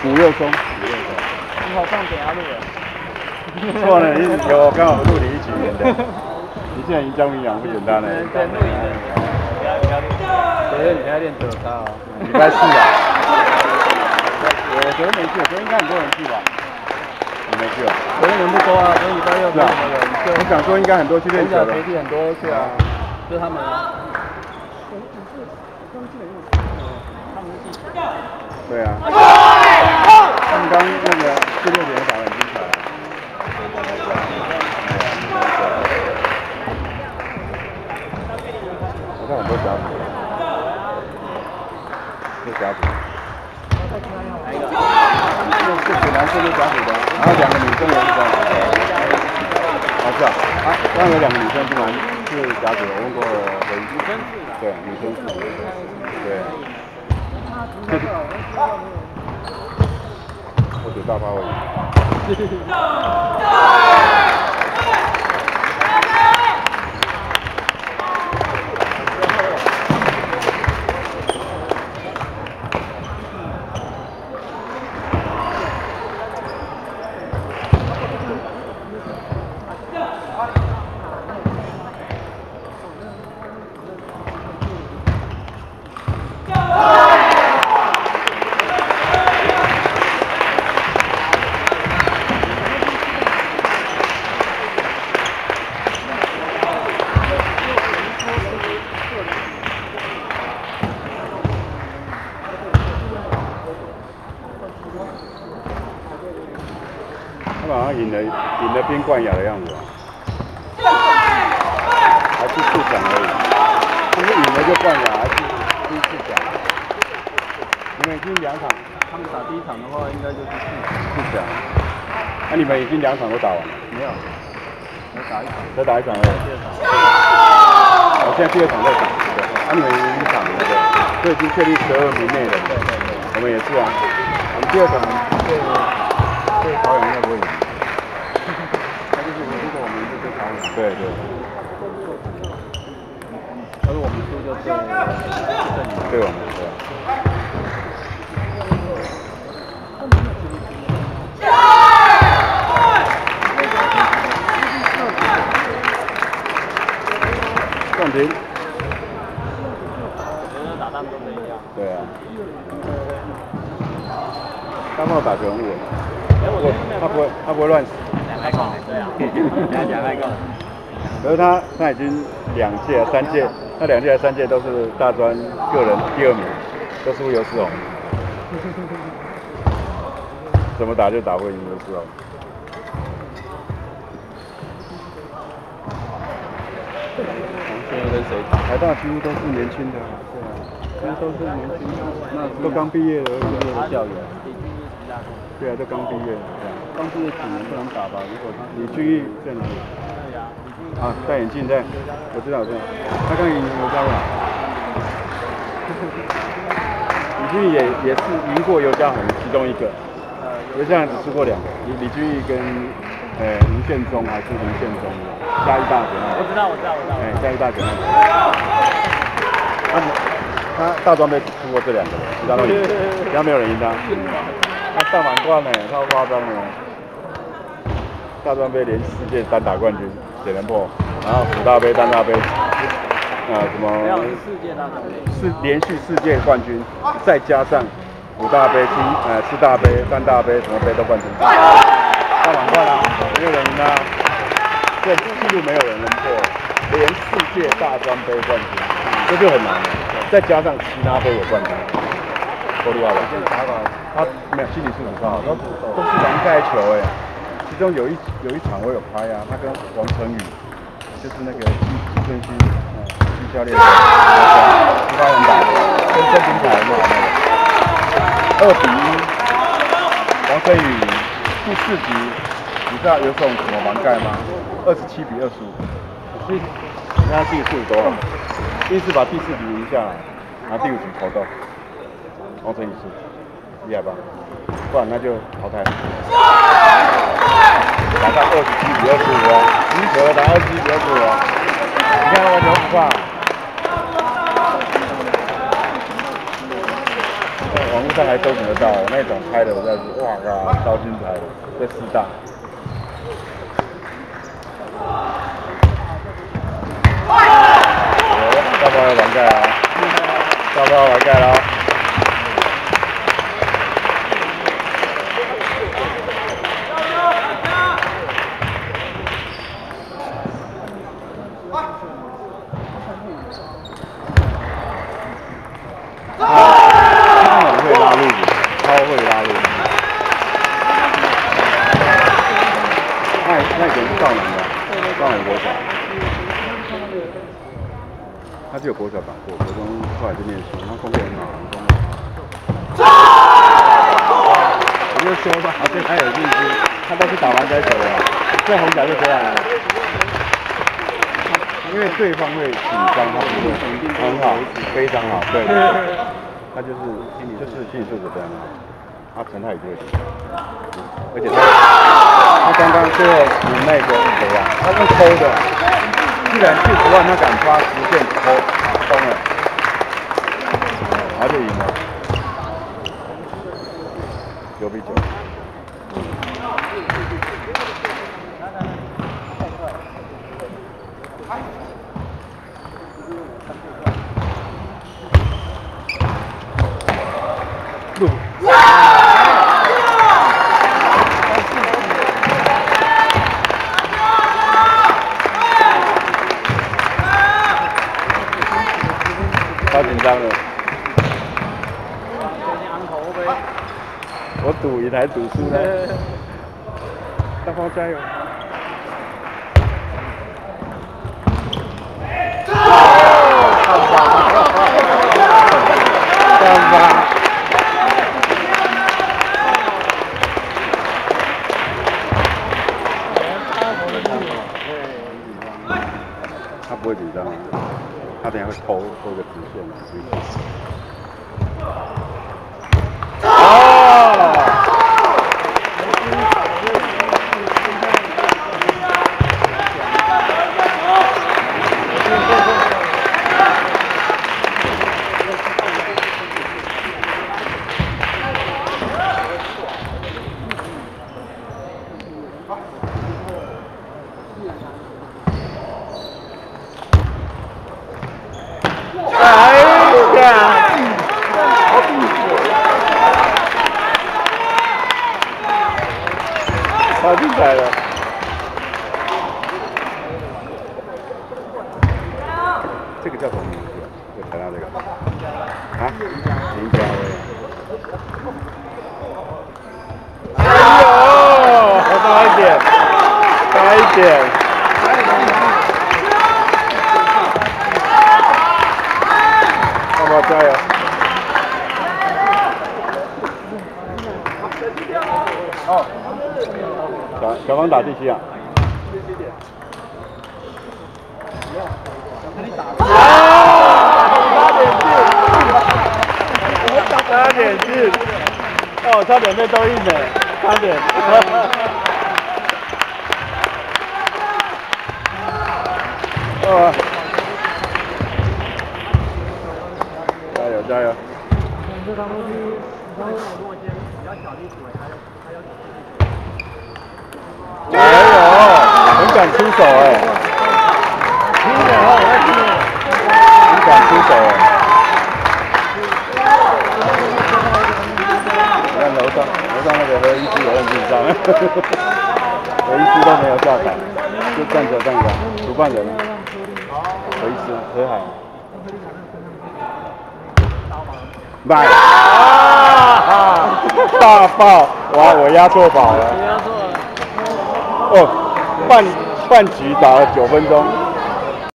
古右松，你好像等下录了。错了，你有刚好录你一起演的。你现在已经江明阳不简单了。在录影的。不要不要练。昨天你在练抖操。礼拜四啊。我昨天没去，昨天应该很多人去吧？你没去啊？昨天人不多啊，昨天礼拜六没什么人。我想说应该很多去练球的。学弟很多去啊，就他们。对啊。他们刚那个第六点打的很精彩。我看很多甲组，是甲组。哪一个？是男生是甲组的，然后两个女生也是甲组。哦是啊，啊，刚刚有两个女生是男是甲组，我问过回女生是对，女生是，对。或者大发威。他好像赢了赢了边冠亚的样子啊，还是四奖而已。他们赢了就冠亚，还是第四奖？你们已经两场，他们打第一场的话，应该就是四四奖。那你们已经两场都打完了？没有，才打一场。再打一场而已。我现在第二场在打，那。啊，你们已经打了，对。都已经确定十二名内了。我们也是啊。我们第二场对对桃园应该不会赢。那就是如果我们是对桃园。对对。而我们输就对对对我们对。暂停。我觉得打他们都一样。对啊。大炮打球很稳，他不会他不会乱死。两开杠，对啊，两开杠。可是他他已经两届三届，那两届三届都是大专个人第二名，都输尤世宏。怎么打就打不赢尤世宏。跟谁打？台大几乎都是年轻的，对啊，几乎都是年轻的，那都刚毕业的，毕业的教员。对啊，都刚毕业，刚毕业只能不能打吧？如果他李俊毅在哪里？啊，戴眼镜在，我知道，我知道，他刚赢尤家宏。李俊毅也也是赢过尤家宏其中一个，尤家宏只输过两个，李李俊毅跟呃林宪忠还是林宪忠嘉义大学我知道，我知道，我知道。哎，嘉义大学 那个。他他大专杯只出过这两个人，其他都赢，其他没有人赢他。他大满贯呢，超夸张的。大专杯连世界单打冠军，铁人破，然后五大杯、单大杯，啊什么？没有世界大。是连续世界冠军，再加上五大杯、七呃四大杯、三大杯，什么杯都冠军。大满贯啊，没有人赢啊，这纪录没有人能破，连世界大专杯冠军，这就很难了。再加上其他杯有冠军，多厉害吧？他没有心理素质超好，都都是玩盖球哎。其中有一有一场我有拍啊，他跟王成宇，就是那个季季春熙，嗯，季教练，其他人打的，跟郑金凯很好那个，二比一，王成宇第四局，你知道有种什么玩盖吗？二十七比二十五，所以你看他技术多好，硬是把第四局赢下来，然后第五局投到，王成你输，厉害吧？不然那就淘汰了。打到二十七比二十五哦，赢球了打二十七比二十五哦，你看他完全不怕。哦，网络上还搜寻得到那种拍的，我在是哇靠，超精彩的，这四大。要不要完盖啊？要不要完盖了？他就有国小打过，国中后来就念书，他功课很好，我就说吧，对他有信心，他都是打完再走的，这红甲就这样。了。因为对方会紧张，他不会很好，非常好，对，他就是心理就是心理素质非常好，他陈泰宇就会紧张，而且他他刚刚最后你那个谁啊，他是偷的。既然四十万他敢发，实现偷通了，他就赢了，九比九。好我赌赢还赌输呢？大方加油！干吧！干吧！他不会紧张。他等下会偷偷个直线哦！太精彩的！这个叫什么名字？就台上这个啊？林家威。哎呦，大一点，大一点。爸爸加油！哦。小小方打第七啊！差点进，差点进，哦，差点被都印了，差点。哦，加油加油！哎呦，很敢出手哎！听着哦，我听很敢出手哎！你看楼上，楼上那个何医师也很紧张，何医师都没有下台，就站着站着，主办人何医师何海，买啊！大爆！哇，我压错宝了。哦，半半局打了九分钟。